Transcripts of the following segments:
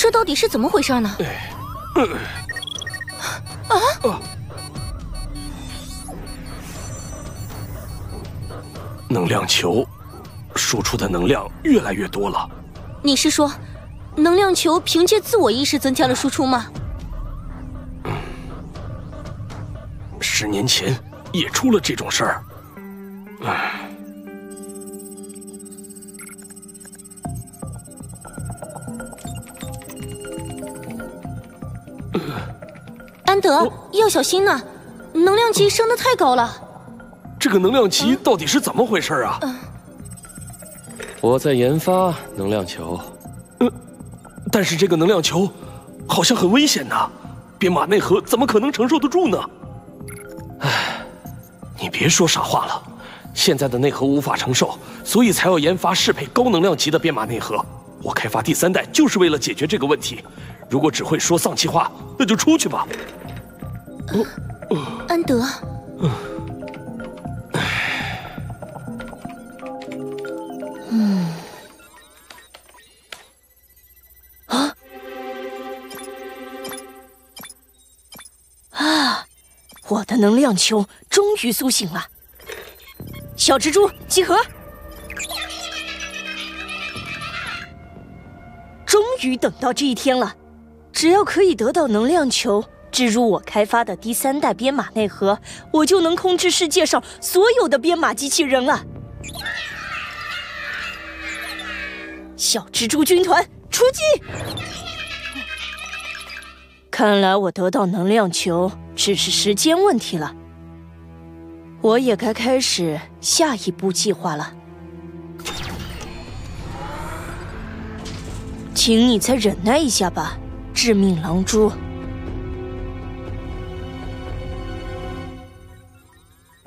这到底是怎么回事呢？啊！能量球输出的能量越来越多了。你是说，能量球凭借自我意识增加了输出吗？十年前也出了这种事儿。安德，要小心呐！能量级升得太高了。这个能量级到底是怎么回事啊？我在研发能量球。嗯，但是这个能量球好像很危险呐，编码内核怎么可能承受得住呢？唉，你别说傻话了，现在的内核无法承受，所以才要研发适配高能量级的编码内核。我开发第三代就是为了解决这个问题。如果只会说丧气话，那就出去吧。安德。嗯。啊！啊！我的能量球终于苏醒了。小蜘蛛集合。终于等到这一天了。只要可以得到能量球，植入我开发的第三代编码内核，我就能控制世界上所有的编码机器人了。小蜘蛛军团出击！看来我得到能量球只是时间问题了。我也该开始下一步计划了。请你再忍耐一下吧。致命狼蛛。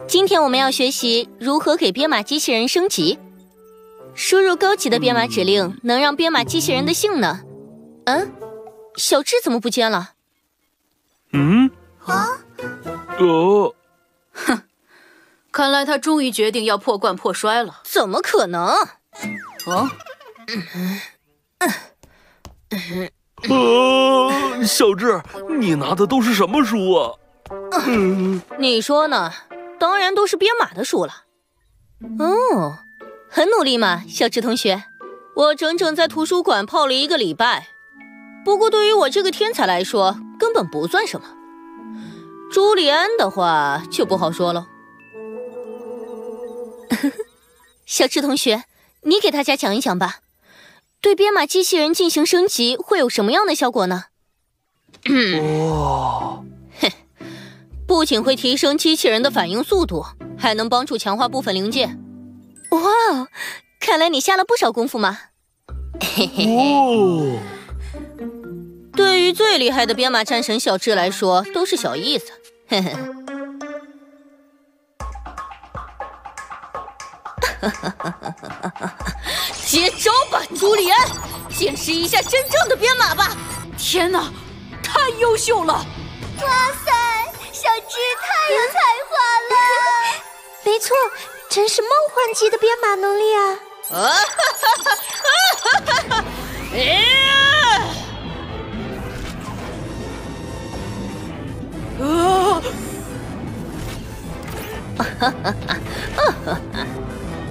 今天我们要学习如何给编码机器人升级。输入高级的编码指令，能让编码机器人的性能……嗯，小智怎么不见了？嗯？啊？哦？哼，看来他终于决定要破罐破摔了。怎么可能？哦？啊，小智，你拿的都是什么书啊？嗯你说呢？当然都是编码的书了。哦，很努力嘛，小智同学。我整整在图书馆泡了一个礼拜。不过对于我这个天才来说，根本不算什么。朱利安的话就不好说了。小智同学，你给大家讲一讲吧。对编码机器人进行升级会有什么样的效果呢？哇，嘿，不仅会提升机器人的反应速度，还能帮助强化部分零件。哇，看来你下了不少功夫嘛。嘿嘿嘿。对于最厉害的编码战神小智来说，都是小意思。嘿嘿。哈哈哈哈哈哈！接招吧，朱利安，见识一下真正的编码吧！天哪，太优秀了！哇塞，小智太有才华了！没错，真是梦幻级的编码能力啊！啊哈哈哈！哈哈哈！哎呀！啊！哈哈哈哈哈！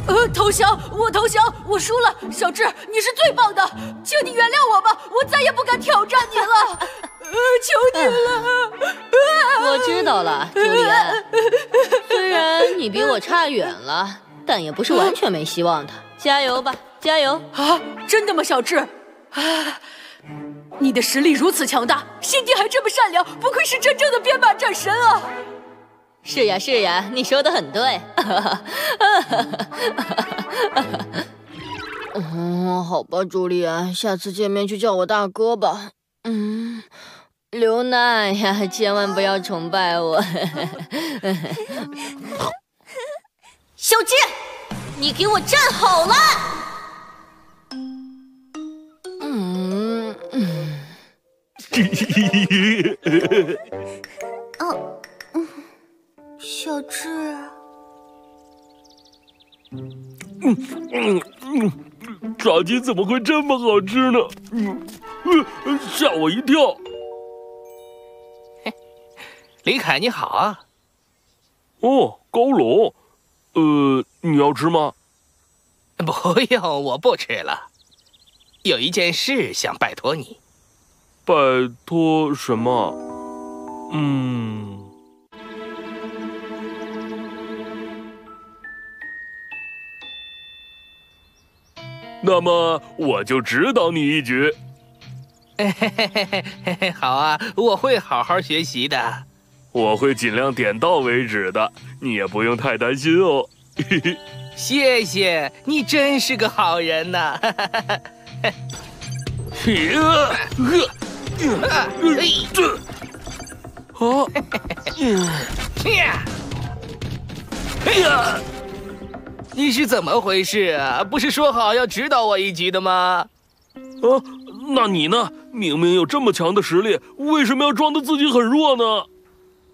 呃，投降！我投降！我输了。小智，你是最棒的，请你原谅我吧，我再也不敢挑战你了。呃，求你了。我知道了，朱莉安。虽然你比我差远了，但也不是完全没希望的。加油吧，加油！啊，真的吗，小智？啊，你的实力如此强大，心地还这么善良，不愧是真正的编码战神啊！是呀是呀，你说的很对。嗯，好吧，朱莉安，下次见面就叫我大哥吧。嗯，刘娜呀，千万不要崇拜我。小智，你给我站好了。嗯嗯。哦。小智，嗯嗯嗯，炸鸡怎么会这么好吃呢？嗯呃，吓我一跳。嘿，李凯你好啊。哦，高龙，呃，你要吃吗？不用，我不吃了。有一件事想拜托你。拜托什么？嗯。那么我就指导你一局。嘿嘿嘿嘿嘿嘿，好啊，我会好好学习的。我会尽量点到为止的，你也不用太担心哦。嘿嘿，谢谢你，真是个好人呐。哈哈哈哈嘿，呃，呃，这，啊，呀，哎呀！你是怎么回事啊？不是说好要指导我一局的吗？啊，那你呢？明明有这么强的实力，为什么要装的自己很弱呢？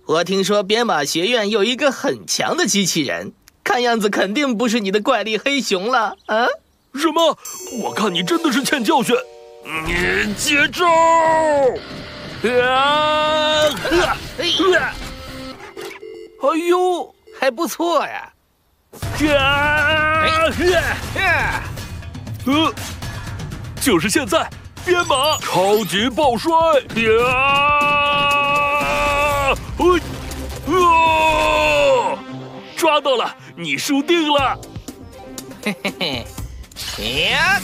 我听说编码学院有一个很强的机器人，看样子肯定不是你的怪力黑熊了啊！什么？我看你真的是欠教训！你接招！啊！哎呦，还不错呀！啊！呃，就是现在，编码超级爆摔！啊！抓到了，你输定了！嘿嘿嘿！呀！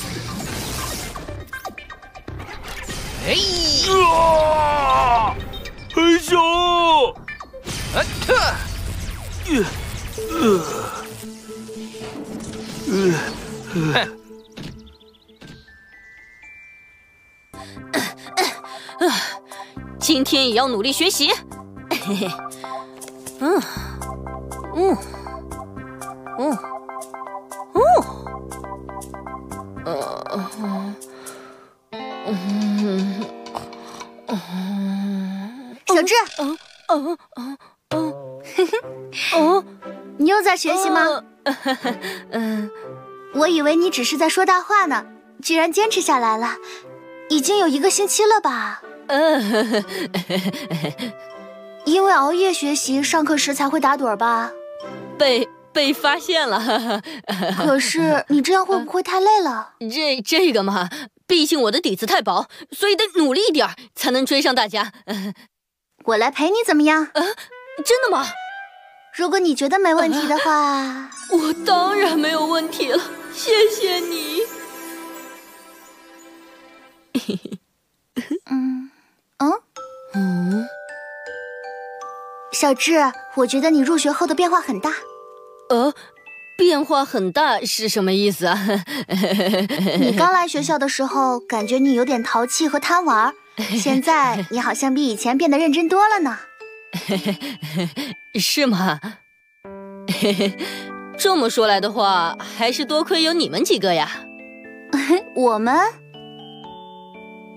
哎呀！黑熊！啊特！呃呃。嗯，今天也要努力学习。嘿嘿，嗯，嗯，嗯，嗯，嗯，嗯，小智，嗯，嗯，嗯，嗯，嘿嘿，哦，你又在学习吗？嗯。我以为你只是在说大话呢，居然坚持下来了，已经有一个星期了吧？嗯，因为熬夜学习，上课时才会打盹吧？被被发现了。可是你这样会不会太累了？这这个嘛，毕竟我的底子太薄，所以得努力一点才能追上大家。我来陪你怎么样？啊真的吗？如果你觉得没问题的话，我当然没有问题了。谢谢你。嗯嗯嗯，小智，我觉得你入学后的变化很大。呃，变化很大是什么意思啊？你刚来学校的时候，感觉你有点淘气和贪玩，现在你好像比以前变得认真多了呢。是吗？这么说来的话，还是多亏有你们几个呀。我们？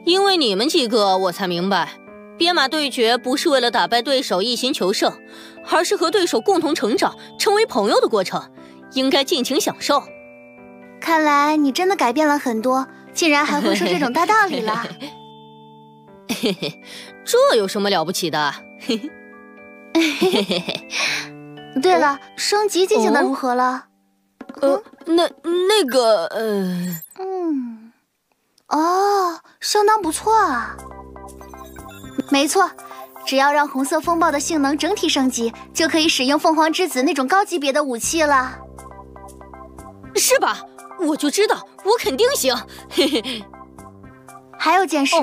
因为你们几个，我才明白，编码对决不是为了打败对手一心求胜，而是和对手共同成长、成为朋友的过程，应该尽情享受。看来你真的改变了很多，竟然还会说这种大道理了。嘿嘿，这有什么了不起的？嘿嘿。嘿嘿嘿，对了，升级进行的如何了？呃，那那个，呃，嗯，哦，相当不错啊。没错，只要让红色风暴的性能整体升级，就可以使用凤凰之子那种高级别的武器了。是吧？我就知道，我肯定行。嘿嘿。还有件事。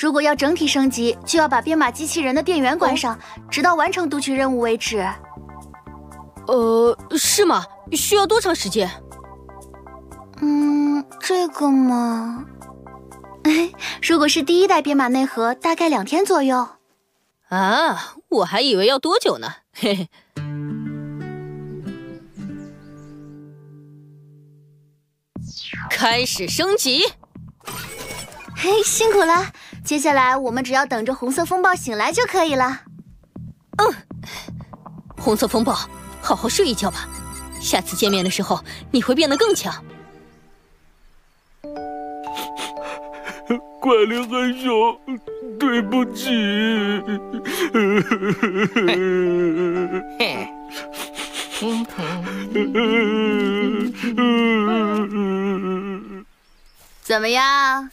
如果要整体升级，就要把编码机器人的电源关上，直到完成读取任务为止。呃，是吗？需要多长时间？嗯，这个嘛，如果是第一代编码内核，大概两天左右。啊，我还以为要多久呢。嘿嘿。开始升级。嘿，辛苦了。接下来我们只要等着红色风暴醒来就可以了。嗯，红色风暴，好好睡一觉吧。下次见面的时候，你会变得更强。怪力黑熊，对不起。怎么样？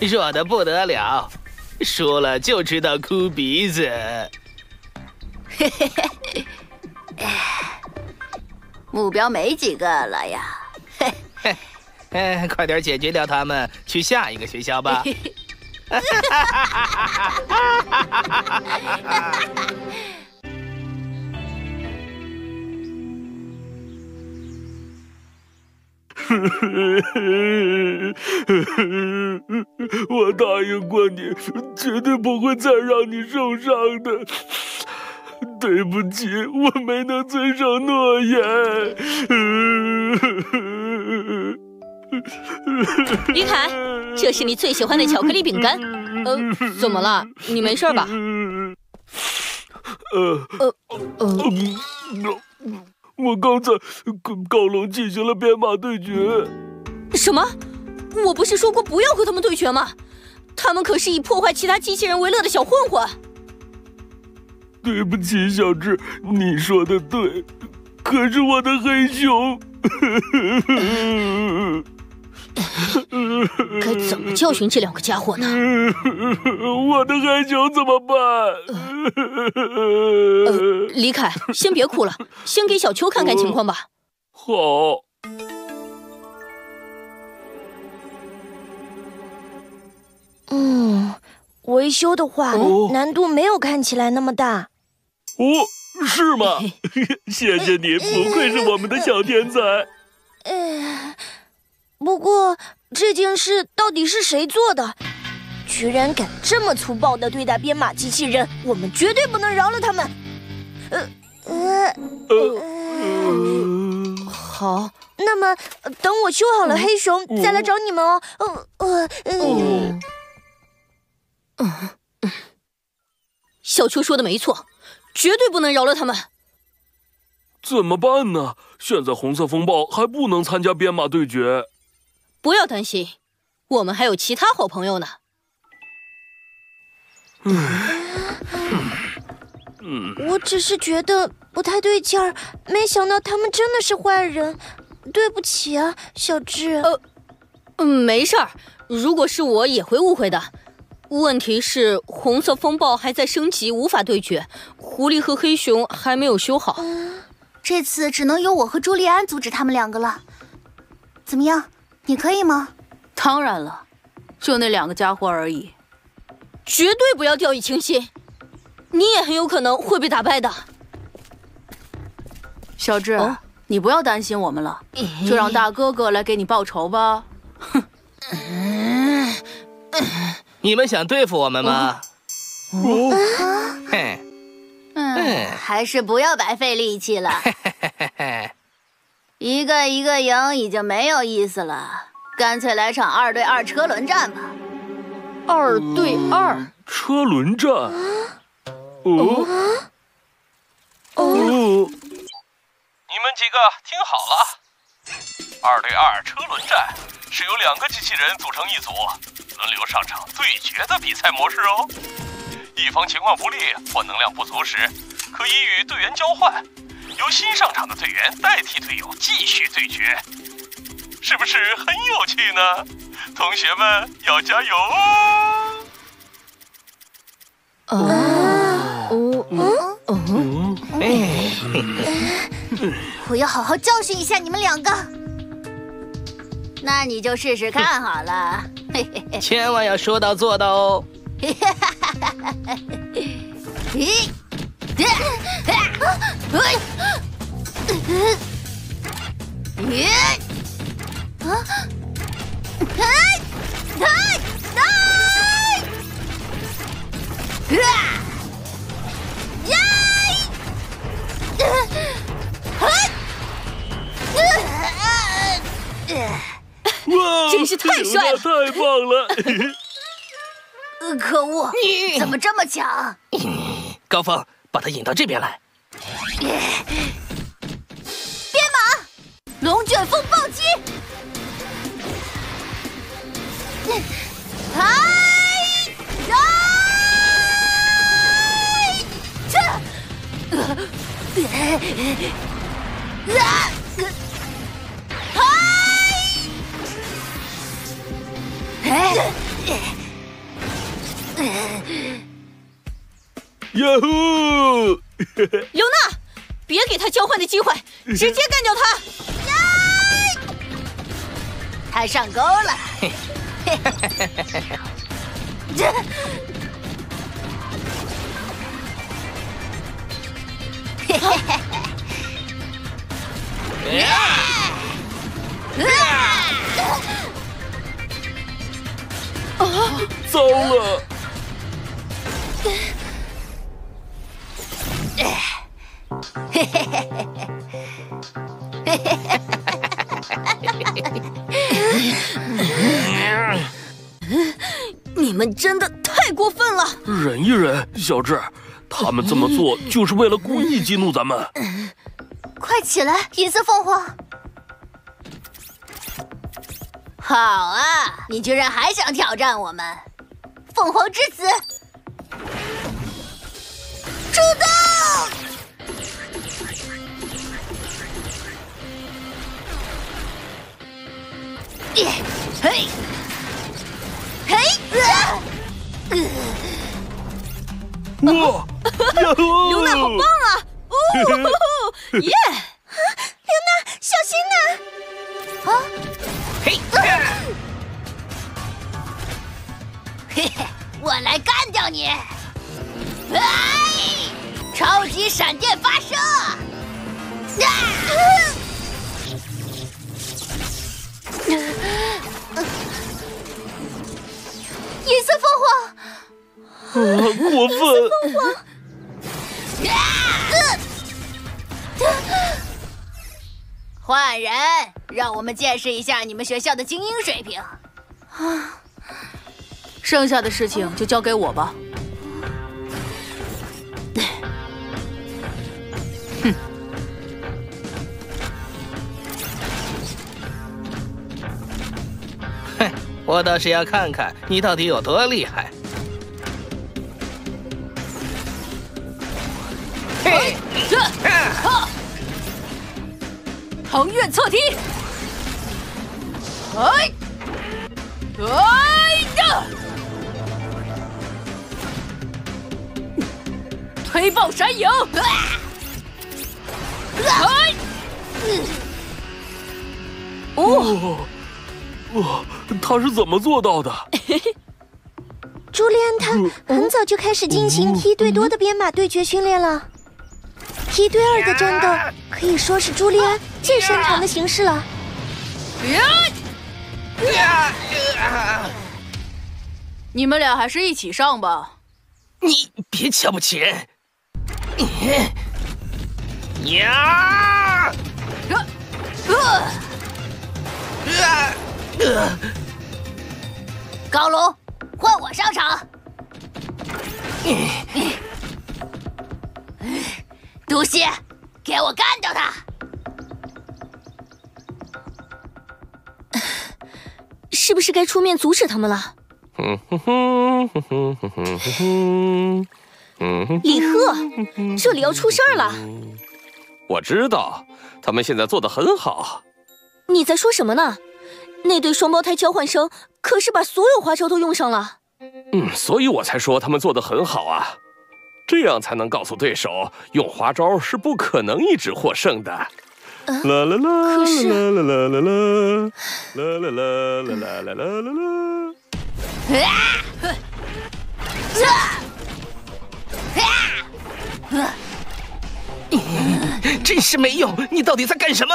弱的不得了，输了就知道哭鼻子。嘿嘿嘿，目标没几个了呀。哎，快点解决掉他们，去下一个学校吧。我答应过你，绝对不会再让你受伤的。对不起，我没能遵守诺言。李凯，这是你最喜欢的巧克力饼干。呃，怎么了？你没事吧？呃呃呃。我刚才跟高龙进行了编码对决。什么？我不是说过不要和他们对决吗？他们可是以破坏其他机器人为乐的小混混。对不起，小智，你说的对。可是我的黑熊，该怎么教训这两个家伙呢？我的黑熊怎么办？呃，李凯，先别哭了，先给小秋看看情况吧。好。嗯，维修的话，难度没有看起来那么大。哦，是吗？谢谢你，不愧是我们的小天才。呃，不过这件事到底是谁做的？居然敢这么粗暴的对待编码机器人，我们绝对不能饶了他们。呃呃呃，好，那么等我修好了黑熊，再来找你们哦。呃呃呃。小秋说的没错。绝对不能饶了他们！怎么办呢？现在红色风暴还不能参加编码对决。不要担心，我们还有其他好朋友呢。嗯，我只是觉得不太对劲儿，没想到他们真的是坏人。对不起啊，小智。呃，嗯，没事儿。如果是我，也会误会的。问题是红色风暴还在升级，无法对决。狐狸和黑熊还没有修好，这次只能由我和朱利安阻止他们两个了。怎么样，你可以吗？当然了，就那两个家伙而已。绝对不要掉以轻心，你也很有可能会被打败的。小智，你不要担心我们了，就让大哥哥来给你报仇吧。哼。你们想对付我们吗？嘿，嗯，还是不要白费力气了。一个一个赢已经没有意思了，干脆来场二对二车轮战吧。二对二车轮战？哦哦！你们几个听好了，二对二车轮战是由两个机器人组成一组。轮流上场对决的比赛模式哦，一方情况不利或能量不足时，可以与队员交换，由新上场的队员代替队友继续对决，是不是很有趣呢？同学们要加油哦！哦哦哦！哎，我要好好教训一下你们两个。那你就试试看好了。千万要说到做到哦！真是太帅了！太棒了！可恶，怎么这么强？高峰，把他引到这边来。编码，龙卷风暴击。嗨，呀，这，呃，哎，哎，嗨，哎。呼！刘娜，别给他交换的机会，直接干掉他！他上钩了。这。啊！糟了！真的太过分了！忍一忍，小智，他们这么做 就是为了故意激怒咱们。快起来，银色凤凰！好啊，你居然还想挑战我们！凤凰之子，出动！嘿，嘿，哇！刘娜好棒啊！哦，耶！刘娜，小心呐！啊！嘿，嘿嘿，我来干掉你！哎，超级闪电发射！啊！凤凰，换人，让我们见识一下你们学校的精英水平。啊，剩下的事情就交给我吧。我倒是要看看你到底有多厉害！腾跃侧踢，哎，哎呀，推爆闪影，哎，哦。哇，他是怎么做到的？朱利安他很早就开始进行一对多的编码对决训练了，一对二的战斗可以说是朱利安最擅长的形式了。你们俩还是一起上吧。你别瞧不起人。呀！高龙，换我上场。毒蝎，给我干掉他！是不是该出面阻止他们了？李贺，这里要出事儿了！我知道，他们现在做的很好。你在说什么呢？那对双胞胎交换生可是把所有花招都用上了。嗯，所以我才说他们做的很好啊，这样才能告诉对手，用花招是不可能一直获胜的。啦啦啦！可是啦啦啦啦啦啦啦啦啦啦啦啦！真是没用！你到底在干什么？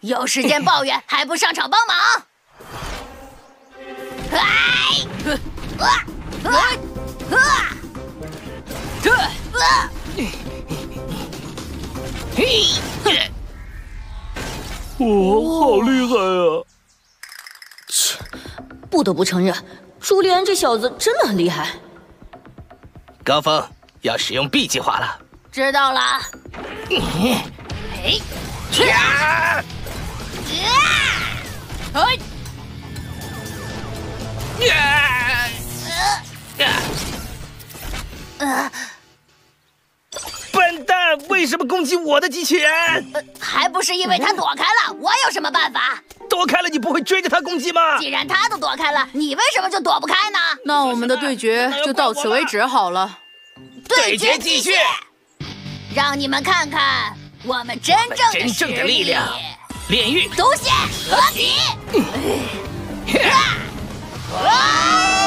有时间抱怨还不上场帮忙？哎！啊！啊！啊！这！嘿！哇，好厉害啊！切，不得不承认，朱利安这小子真的很厉害。高峰要使用 B 计划了。知道了。哎！呀！哎！笨蛋！为什么攻击我的机器人？还不是因为他躲开了，我有什么办法？躲开了你不会追着他攻击吗？既然他都躲开了，你为什么就躲不开呢？那我们的对决就到此为止好了。对决继续，让你们看看我们真正的真正的力量。炼狱，毒蝎，合体。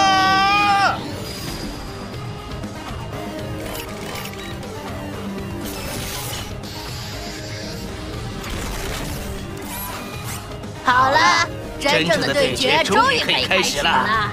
好了，真正的对决终于可以开始了。